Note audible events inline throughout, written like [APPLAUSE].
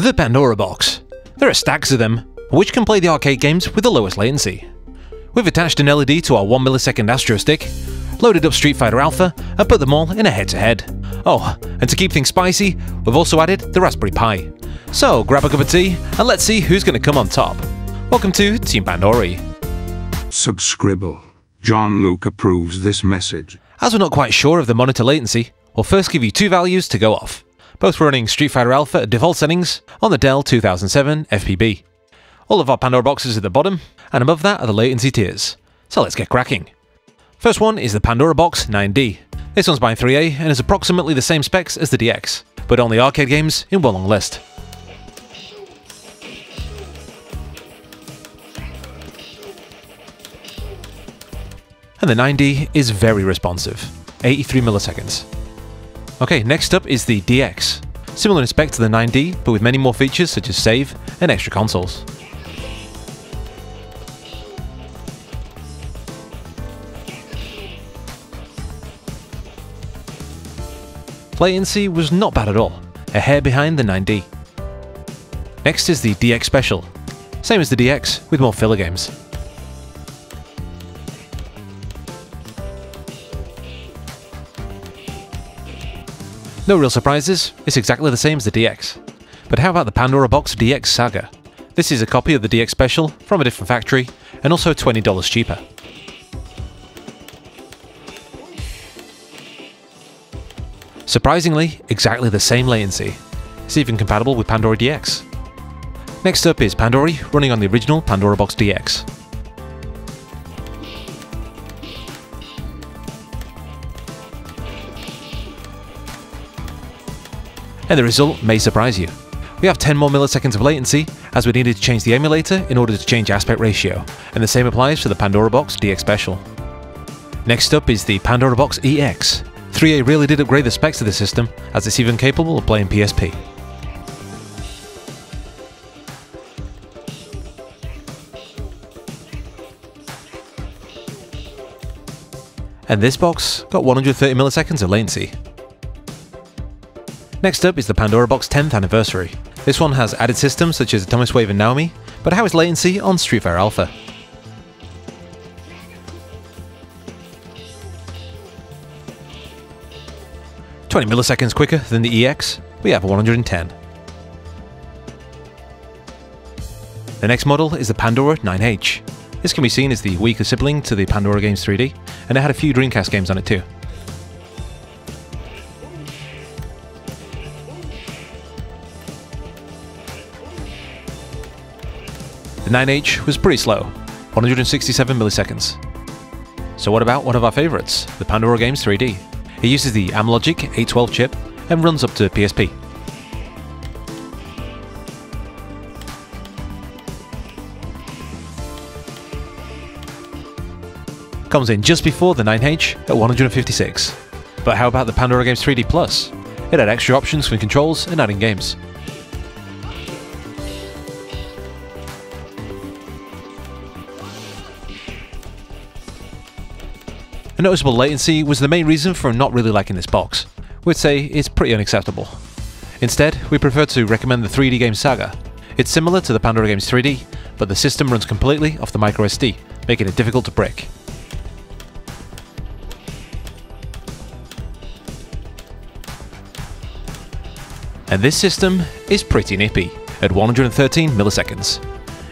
The Pandora Box. There are stacks of them, which can play the arcade games with the lowest latency. We've attached an LED to our 1 millisecond Astro Stick, loaded up Street Fighter Alpha, and put them all in a head-to-head. -head. Oh, and to keep things spicy, we've also added the Raspberry Pi. So grab a cup of tea, and let's see who's going to come on top. Welcome to Team Pandory. Subscribble. John Luke approves this message. As we're not quite sure of the monitor latency, we'll first give you two values to go off, both running Street Fighter Alpha at default settings on the Dell 2007 FPB. All of our Pandora boxes at the bottom, and above that are the latency tiers. So let's get cracking. First one is the Pandora Box 9D. This one's by 3A and is approximately the same specs as the DX, but only arcade games in one long list. And the 9D is very responsive, 83 milliseconds. Okay, next up is the DX. Similar in spec to the 9D, but with many more features such as save and extra consoles. Latency was not bad at all, a hair behind the 9D. Next is the DX Special, same as the DX with more filler games. No real surprises, it's exactly the same as the DX. But how about the Pandora Box DX Saga? This is a copy of the DX Special from a different factory, and also $20 cheaper. Surprisingly, exactly the same latency. It's even compatible with Pandory DX. Next up is Pandory running on the original Pandora Box DX. And the result may surprise you. We have 10 more milliseconds of latency, as we needed to change the emulator in order to change aspect ratio, and the same applies for the Pandora Box DX Special. Next up is the Pandora Box EX. 3A really did upgrade the specs of the system, as it's even capable of playing PSP. And this box got 130 milliseconds of latency, Next up is the Pandora Box 10th anniversary. This one has added systems such as Atomiswave and Naomi, but how is latency on Street Fighter Alpha? Twenty milliseconds quicker than the EX, we have 110. The next model is the Pandora 9H. This can be seen as the weaker sibling to the Pandora Games 3D, and it had a few Dreamcast games on it too. The 9H was pretty slow, 167 milliseconds. So what about one of our favourites, the Pandora Games 3D? It uses the Amlogic 812 chip and runs up to PSP. Comes in just before the 9H at 156. But how about the Pandora Games 3D Plus? It had extra options for controls and adding games. A noticeable latency was the main reason for not really liking this box. We'd say it's pretty unacceptable. Instead, we prefer to recommend the 3D game Saga. It's similar to the Pandora Games 3D, but the system runs completely off the microSD, making it difficult to break. And this system is pretty nippy, at 113 milliseconds.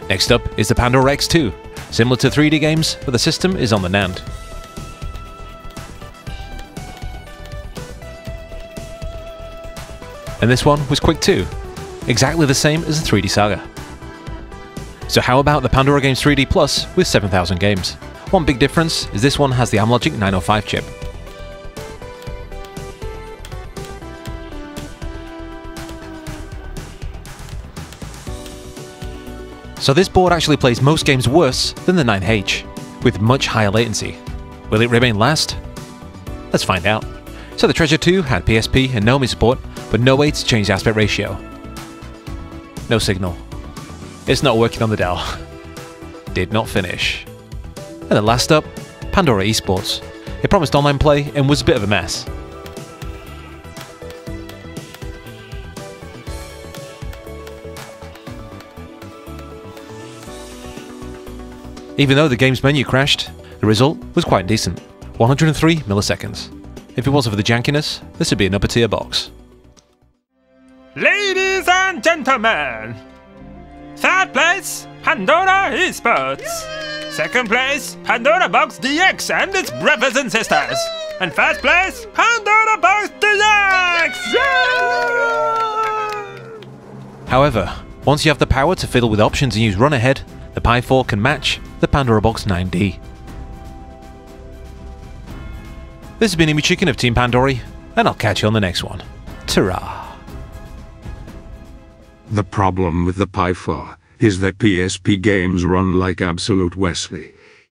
Next up is the Pandora X2, similar to 3D games, but the system is on the NAND. And this one was quick too, exactly the same as the 3D Saga. So how about the Pandora Games 3D Plus with 7000 games? One big difference is this one has the Amlogic 905 chip. So this board actually plays most games worse than the 9H, with much higher latency. Will it remain last? Let's find out. So the Treasure 2 had PSP and Naomi support, but no way to change the aspect ratio. No signal. It's not working on the Dell. [LAUGHS] Did not finish. And then last up, Pandora Esports. It promised online play and was a bit of a mess. Even though the game's menu crashed, the result was quite decent 103 milliseconds. If it wasn't for the jankiness, this would be an upper tier box. Ladies and gentlemen, third place, Pandora Esports. Second place, Pandora Box DX and its brothers and sisters. And first place, Pandora Box DX! However, once you have the power to fiddle with options and use run ahead, the Pi 4 can match the Pandora Box 9D. This has been Emu Chicken of Team Pandory, and I'll catch you on the next one. ta The problem with the Pi 4 is that PSP games run like absolute Wesley.